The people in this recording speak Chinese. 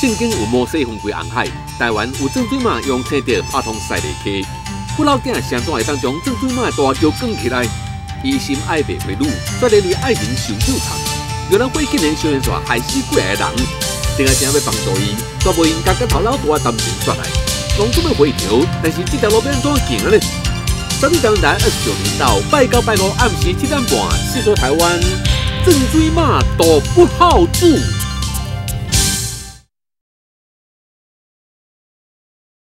圣经有摩西分归红海，台湾有郑水马用青钓拍通西里溪。古老囝相怎会当中郑水马大桥建起来？一心爱白回路，率领你爱情受纠缠。原来会今年小人说害死过来人，定系想要帮助伊，却无因家家头老大担心出来。龙准备回头，但是这条路变怎行呢？三立台二十九频道，拜高拜五暗时七点半，细说台湾郑水马都不好住。